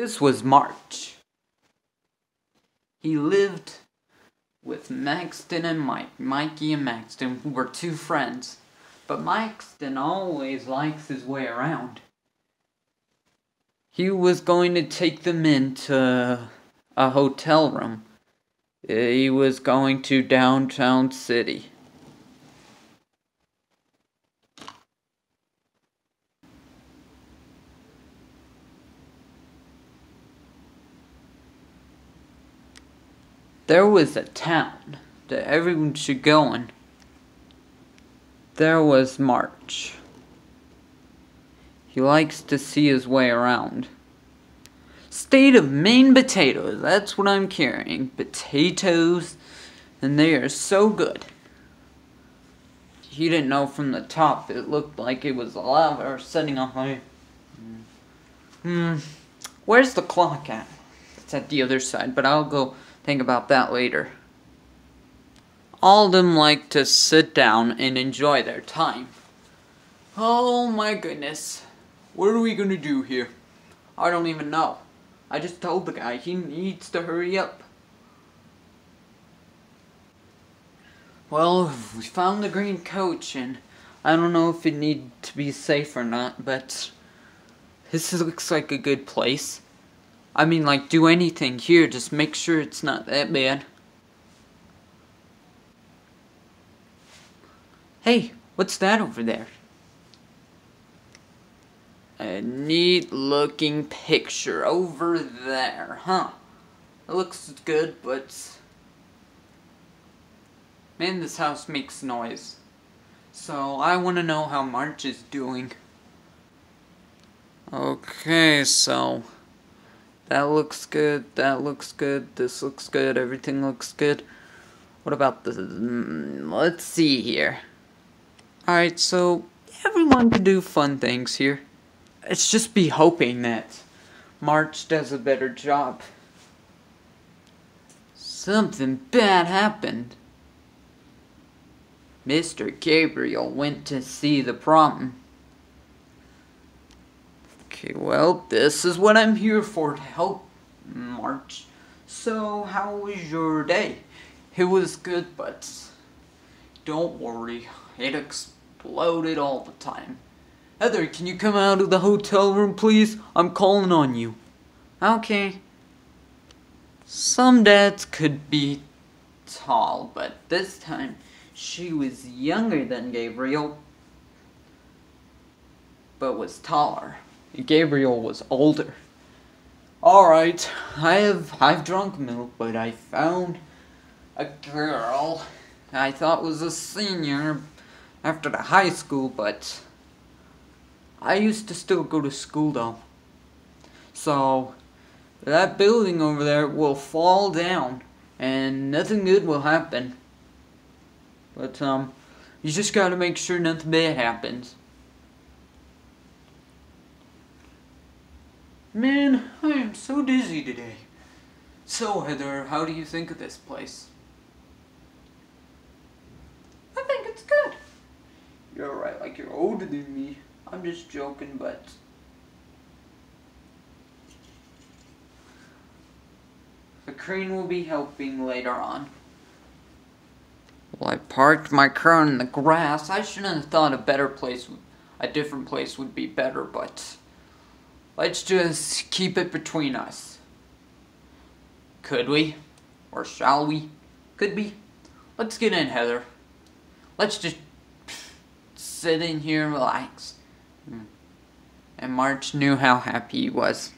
This was March. He lived with Maxton and Mike, Mikey and Maxton, who were two friends. But Maxton always likes his way around. He was going to take them into a hotel room. He was going to downtown city. There was a town that everyone should go in. There was March. He likes to see his way around. State of Maine potatoes, that's what I'm carrying. Potatoes, and they are so good. He didn't know from the top, it looked like it was lava setting off fire. Hmm, where's the clock at? It's at the other side, but I'll go think about that later. All of them like to sit down and enjoy their time. Oh my goodness. What are we gonna do here? I don't even know. I just told the guy he needs to hurry up. Well, we found the green coach and I don't know if it need to be safe or not, but this looks like a good place. I mean, like, do anything here, just make sure it's not that bad. Hey, what's that over there? A neat looking picture over there, huh? It looks good, but... Man, this house makes noise. So, I want to know how March is doing. Okay, so... That looks good, that looks good, this looks good, everything looks good. What about the... Mm, let's see here. Alright, so everyone can do fun things here. It's just be hoping that March does a better job. Something bad happened. Mr. Gabriel went to see the problem. Okay, well, this is what I'm here for to help, March. So, how was your day? It was good, but don't worry, it exploded all the time. Heather, can you come out of the hotel room, please? I'm calling on you. Okay. Some dads could be tall, but this time she was younger than Gabriel, but was taller. Gabriel was older. Alright, I have I've drunk milk, but I found a girl I thought was a senior after the high school, but I used to still go to school though. So that building over there will fall down and nothing good will happen. But um you just gotta make sure nothing bad happens. Man, I am so dizzy today. So, Heather, how do you think of this place? I think it's good. You're right, like you're older than me. I'm just joking, but... The crane will be helping later on. Well, I parked my car in the grass. I shouldn't have thought a better place, a different place would be better, but... Let's just keep it between us. Could we? Or shall we? Could be. Let's get in, Heather. Let's just sit in here and relax. Hmm. And March knew how happy he was.